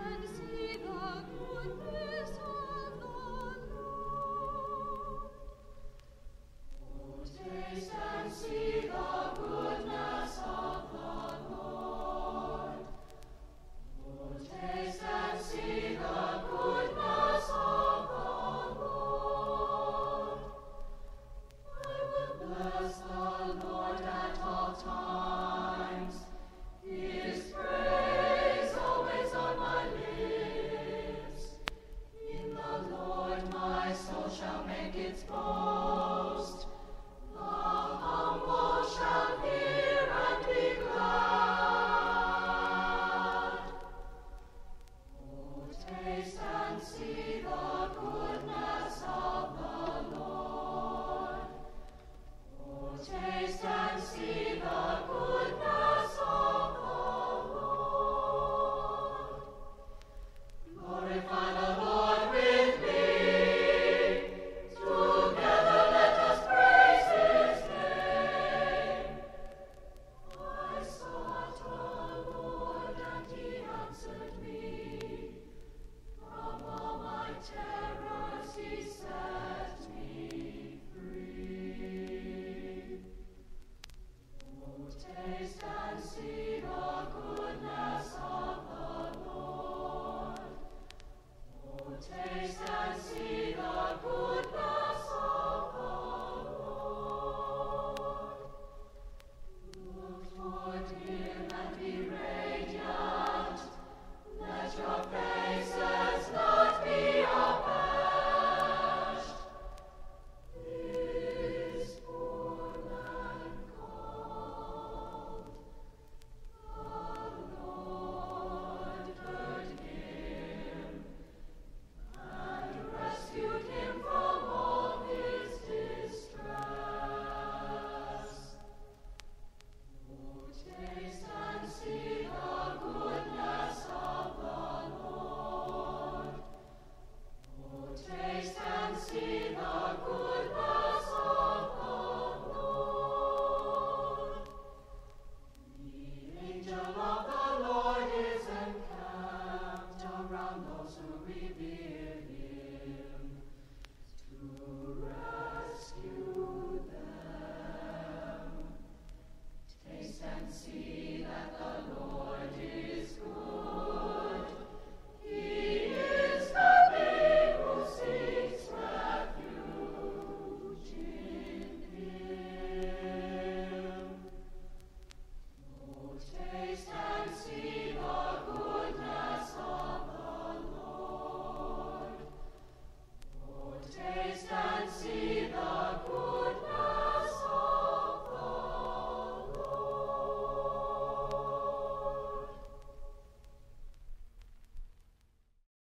understand. also revere him to rescue.